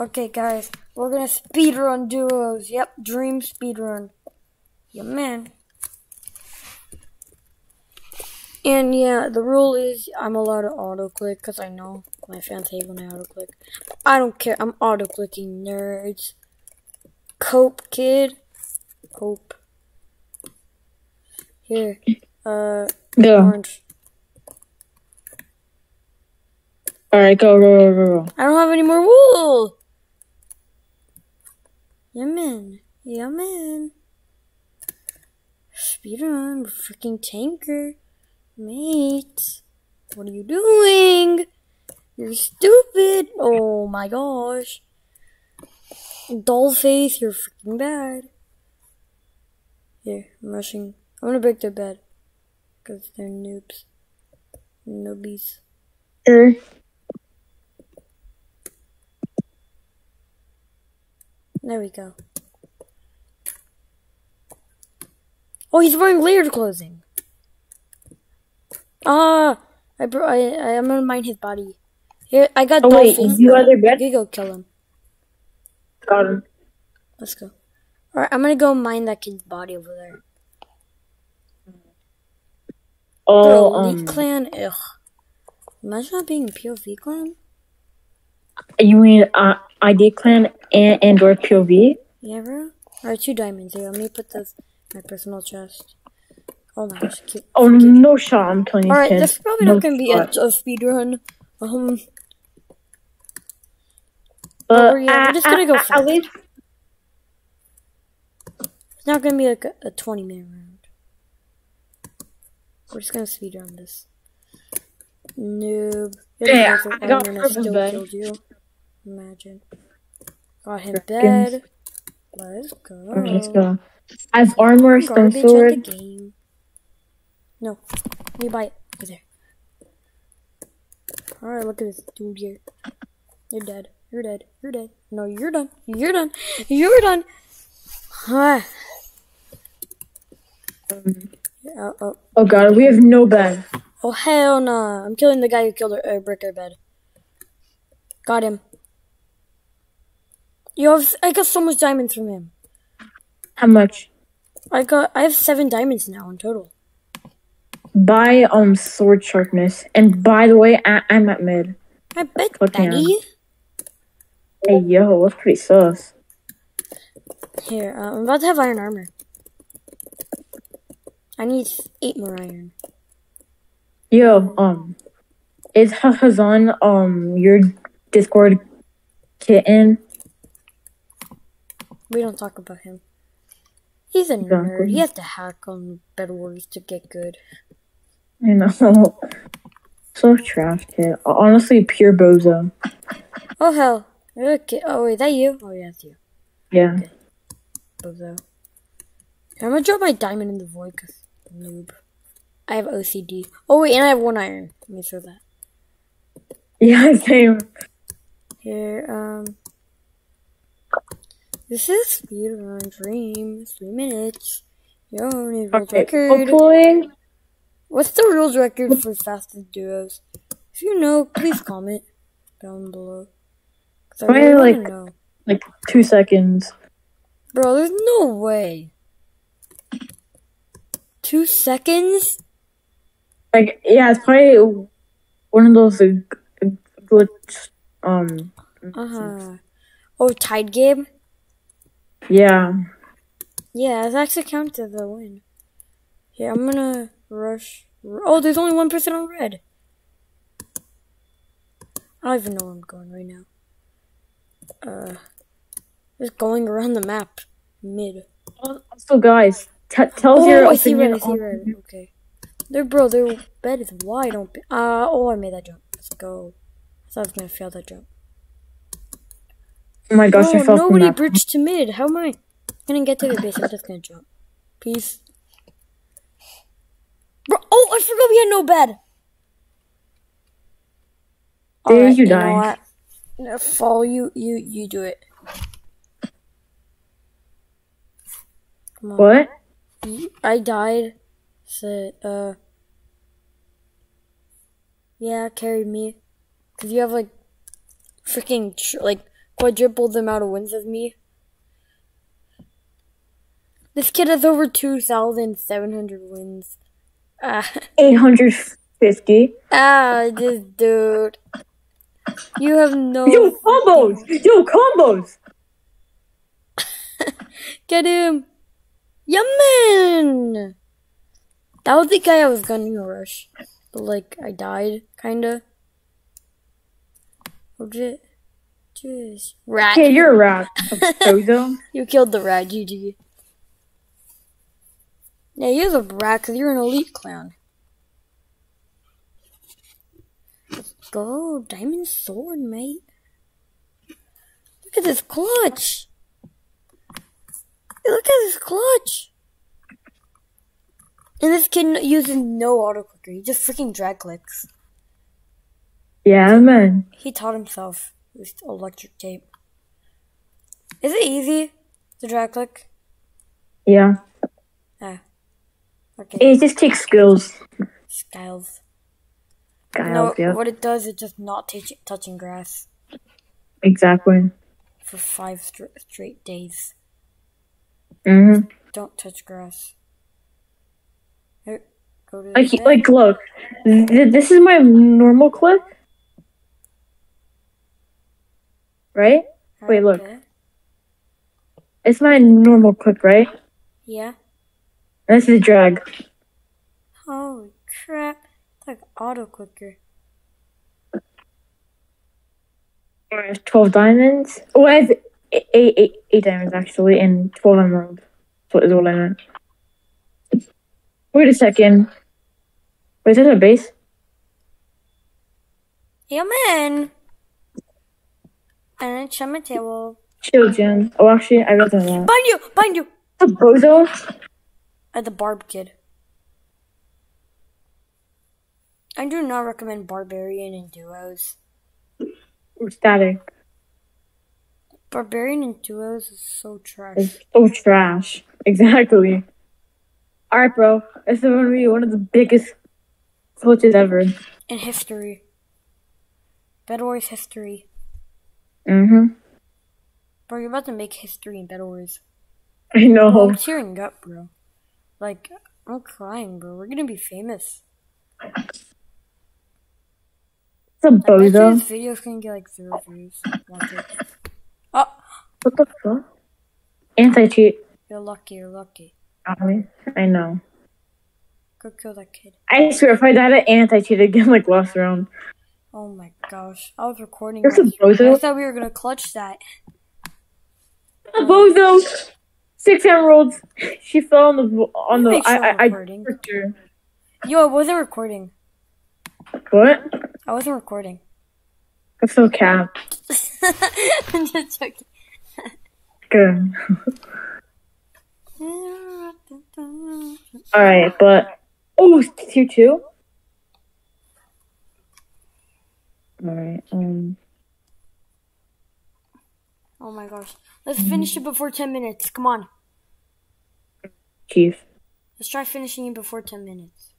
Okay, guys, we're gonna speedrun duos. Yep, dream speedrun. Yeah, man. And yeah, the rule is I'm allowed to auto click because I know my fans hate when I auto click. I don't care. I'm auto clicking, nerds. Cope kid. Cope. Here. Uh, Go. orange. All right, go, go, go, go, go. I don't have any more wool. Yeah, man. Speedrun, freaking tanker. Mate. What are you doing? You're stupid. Oh my gosh. Dollface, you're freaking bad. Here, I'm rushing. I'm gonna break their bed. Because they're noobs. Noobies. Er, There we go. Oh, he's wearing layered clothing. Ah, I bro, I, I am gonna mine his body. Here, I got. Oh, wait, Dolphin. you are their bed? You go kill him. got him. Let's go. All right, I'm gonna go mine that kid's body over there. Oh, Bro, um, Clan. Ugh. Imagine not being a POV clan. you mean uh, ID clan and and or POV? Yeah, bro. All right, two diamonds here. Let me put this in my personal chest. Oh my gosh, cute. Oh no shot! I'm telling you. All right, kid. this is probably No not gonna be a, a speed run. Um, But yeah, we're just gonna at- go fast. At least it's not gonna be like a, a 20 minute round. We're just gonna speed run this. Noob. You're Yeah, I got purple killed you. Imagine. Got him Freaking- bed. Let's go. let's go. I have armor, stone Garbage at the sword. No. Let me buy it. Over there. Alright, look at this dude here. You're dead. You're dead. You're dead. No, you're done. You're done. You're done. Yeah, oh, Oh god, we have no bed. oh, hell nah. I'm killing the guy who killed our uh, brick our bed. Got him. Yo, I've, I got so much diamonds from him. How much? I got. I have seven diamonds now in total. Buy um sword sharpness. And by the way, I, I'm at mid. I bet. Daddy. Hey yo, that's pretty sus. Here, uh, I'm about to have iron armor. I need eight more iron. Yo, um, is Ha- Hazan um your Discord kitten? We don't talk about him. He's a Exactly. nerd. He has to hack on Bed Wars to get good. I know, so trash kid. Honestly, pure bozo. Oh hell. Okay. Oh wait, that you? Oh yeah, you. Yeah. Bozo. I'm gonna drop my diamond in the void because noob. I have OCD. Oh wait, and I have one iron. Let me throw that. Yeah, same. Here, um. This is speedrun dream. Three minutes. Yo, need world Okay, record. hopefully. What's the rules record for fastest duos? If you know, please comment down below. I Probably, really like- know. Like two seconds. Bro, there's no way. Two seconds? Like yeah, it's probably one of those uh, glitch. Um. Uh huh. Oh, tied game? Yeah. Yeah, that's actually counts as a win. Yeah, I'm gonna rush. Oh, there's only one person on red. I don't even know where I'm going right now. Uh, just going around the map, mid. Also, guys, t- tell us your Oh, I see red. I see red. Okay. Their bro, their bed is wide open. Uh oh, I made that jump. Let's go. I thought I was gonna fail that jump. Oh my gosh, oh, I fell from nobody that. bridged to mid. How am I gonna get to the base? I'm just gonna jump. Peace. Bro, oh, I forgot we had no bed. There Alright, you die. No, Fall, you, you, you do it. What? I died. So, uh. Yeah, carry me. Cause you have like freaking like quadruple the amount of wins as me. This kid has over 2,700 wins. Ah, 850. ah, this dude. You have no. Yo, combos! Yo, combos! Get him! Yeah, man! That was the guy I was gunning a rush. But, like, I died, kinda. Oh, shit. Just. Rat. Yeah, you're a rat. Bozo. You killed the rat, GG. Yeah, you're a rat because you're an elite clown. Let's go. Diamond sword, mate. Look at this clutch. Hey, Look at this clutch. And this kid uses no auto clicker. He just freaking drag clicks. Yeah, man. He taught himself with electric tape. Is it easy to drag click? Yeah. Ah. Okay. It just takes skills. Skiles. Guys, No, yeah. what it does is just not touch, touching grass Exactly. for five str- straight days. hmm Don't touch grass. Here, go to Like, like, look. Th- this is my normal click. Right? wait, look. Okay. It's my normal click, right? Yeah. This is drag. Holy crap! It's like auto clicker. I have 12 diamonds. Oh, I have eight, eight, eight, diamonds actually, and 12 emeralds. So is what I meant. Wait a second. Wait, is that a base? Yeah, man. And check my table. Chill, Jen. Oh, actually, I got that. Bind you! Bind you! The bozo? At the Barb Kid. I do not recommend Barbarian and duos. Static. Barbarian and duos is so trash. It's so trash. Exactly. Alright, bro. This is going to be one of the biggest glitches ever. In history. Bed Wars history. Mm-hmm. Bro, you're about to make history in Bed Wars. I know. I'm tearing up, bro. Like, I'm crying, bro. We're gonna be famous. It's a bozo. this video's gonna get like zero views. Oh, What the fuck? Anti-cheat. you're lucky, you're lucky. I I know. Go kill that kid. I swear, if I died at anti-cheat again, like last round. Oh my gosh. I was recording. Last year. bozo. I thought we were gonna clutch that. A bozo! Six emeralds. She fell on the on the. I I, I recording. her. Yo, I wasn't recording. What? I wasn't recording. That's so cap. I'm just joking. Good. All right, but oh, it's tier two. All right. Um. Oh my gosh. Let's finish it before 10 minutes. Come on. Chief. Let's try finishing it before 10 minutes.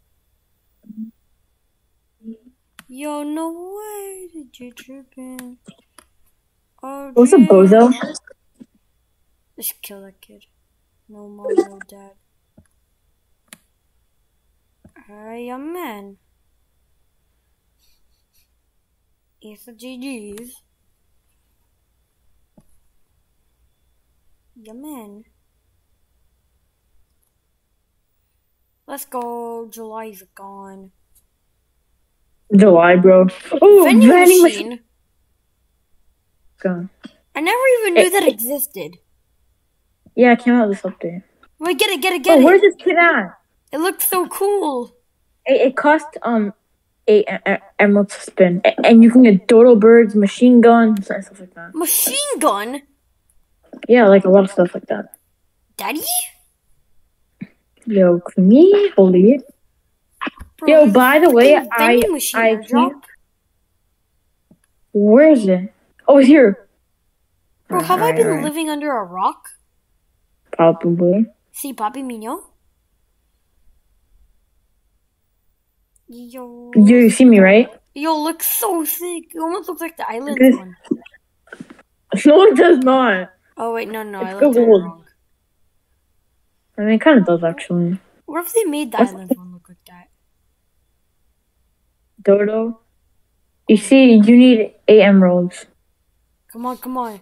Yo, no way did you trip in. Oh, What's a bozo? Just kill that kid. No mom, no dad. Hey, a man. It's the GG's. Yeah, man. Let's go. July's gone. July, bro. Oh, Vending vending machine. machine. Gone. I never even knew that existed. Yeah, it came out this update. Wait, get it, get it, get Oh, it. where's this kid at? It looks so cool. It, it cost um eight e- e- emeralds to spin, A- and you can get dodo birds, machine guns, and stuff like that. Machine gun? Yeah, like a lot of stuff like that. Daddy? Yo, can we believe? Bro, Yo, by the way, I I airdrop. can't. Where is it? Oh, it's here. Bro, have I been alright. living under a rock? Probably. See, Papi Mignon? Yo. You, you see me, right? Yo, looks so sick. It almost looks like the island one. No, it does not. Oh wait, no, no, I It's looked at it gold. wrong. I mean, it kind of does actually. What if they made the island one look like that? Dodo. You see, you need eight emeralds. Come on, come on.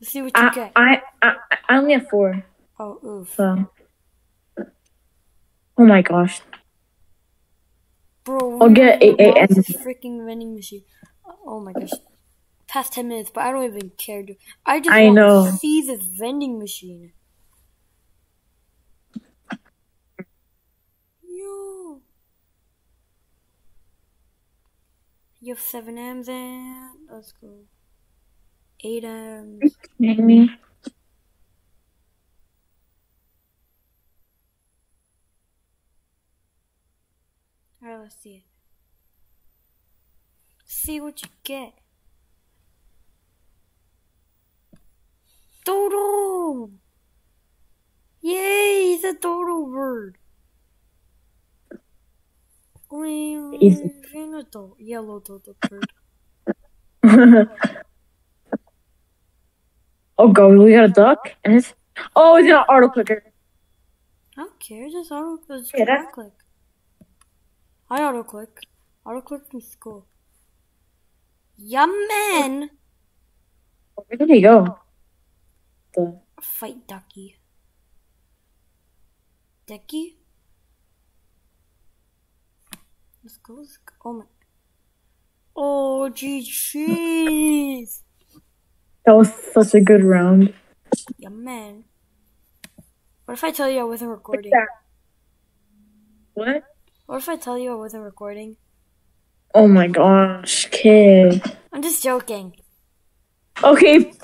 Let's see what you I, get. I, I, I only have four. Oh, oof. So. Oh my gosh. Bro, I'll get don't even a- a- buy and- freaking vending machine. Oh my gosh. Past 10 minutes, but I don't even care. Dude. I just I want know. to see this vending machine. Yo. You have 7 M's and let's go. 8 M's. Maybe. See it. See what you get. Dodo! Yay, he's a dodo bird. Easy. Venato, yellow dodo bird. oh god, we got a duck, and it's oh, it's an auto clicker. I don't care, just auto just Yeah, click. I auto click. Auto click from school. Yeah, man! Where did he go? The Fight Ducky. Ducky? Let's go, let's go. Oh my. Oh, gee, jeez. that was such a good round. Yeah, man. What if I tell you I wasn't recording? What? What if I tell you I wasn't recording? Oh my gosh, kid. I'm just joking. Okay,